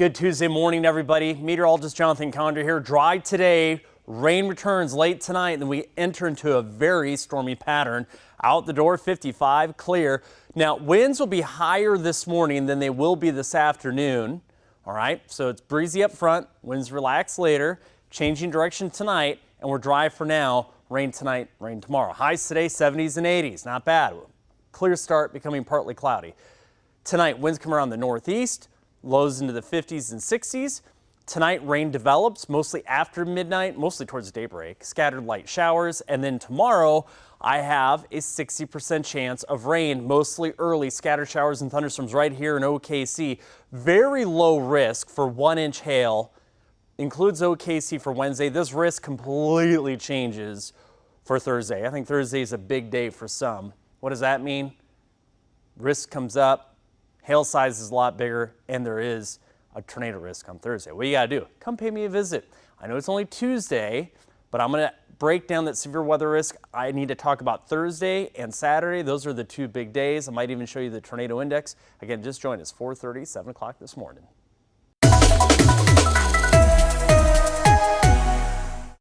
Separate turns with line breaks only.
Good Tuesday morning, everybody. Meteorologist Jonathan Conder here. Dry today. Rain returns late tonight, and we enter into a very stormy pattern. Out the door, 55, clear. Now, winds will be higher this morning than they will be this afternoon. All right, so it's breezy up front, winds relax later, changing direction tonight, and we're dry for now. Rain tonight, rain tomorrow. Highs today, 70s and 80s. Not bad. Clear start, becoming partly cloudy. Tonight, winds come around the northeast lows into the 50s and 60s. Tonight, rain develops mostly after midnight, mostly towards daybreak, scattered light showers. And then tomorrow, I have a 60% chance of rain, mostly early scattered showers and thunderstorms right here in OKC. Very low risk for one inch hail. Includes OKC for Wednesday. This risk completely changes for Thursday. I think Thursday is a big day for some. What does that mean? Risk comes up, Hail size is a lot bigger, and there is a tornado risk on Thursday. What you got to do? Come pay me a visit. I know it's only Tuesday, but I'm going to break down that severe weather risk. I need to talk about Thursday and Saturday. Those are the two big days. I might even show you the tornado index. Again, just join us 4:30, 7 o'clock this morning.